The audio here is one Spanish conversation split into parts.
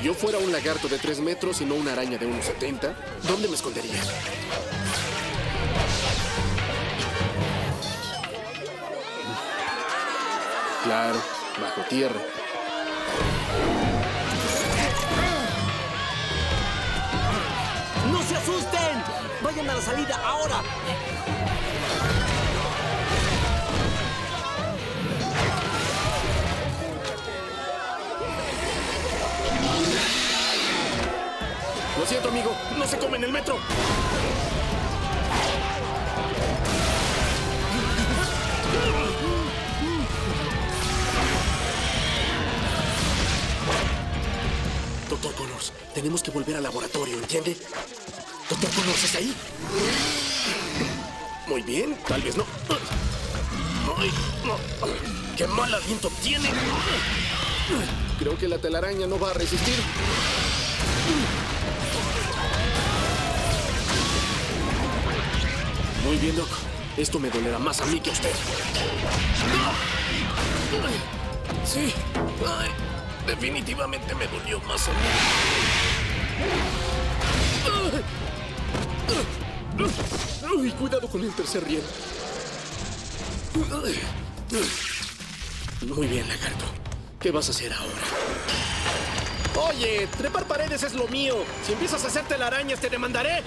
yo fuera un lagarto de 3 metros y no una araña de 1,70, ¿dónde me escondería? Claro, bajo tierra. ¡No se asusten! ¡Vayan a la salida ahora! Lo siento, amigo. No se come en el metro. Doctor Connors, tenemos que volver al laboratorio, ¿entiende? Doctor Connors, ¿está ahí? Muy bien, tal vez no. ¡Qué mal aliento tiene! Creo que la telaraña no va a resistir. Muy bien, Doc. Esto me dolerá más a mí que a usted. Sí. Ay, definitivamente me dolió más a mí. Uy, cuidado con el tercer riel. Muy bien, lagarto. ¿Qué vas a hacer ahora? Oye, trepar paredes es lo mío. Si empiezas a hacerte la araña, te demandaré.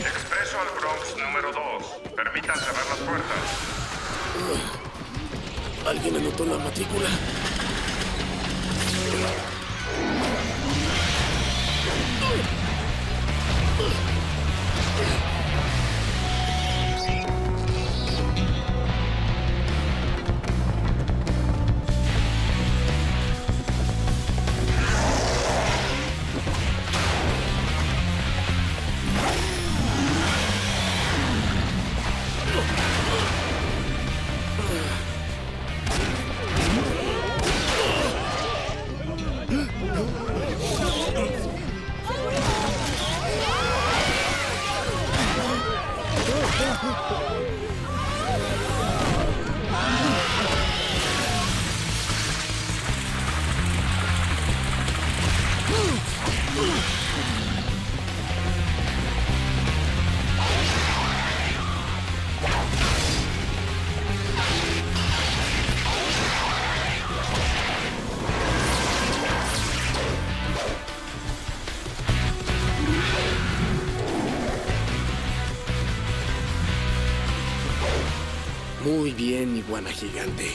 Expreso al Bronx número 2. Permitan cerrar las puertas. ¿Alguien anotó la matrícula? Muy bien, iguana gigante.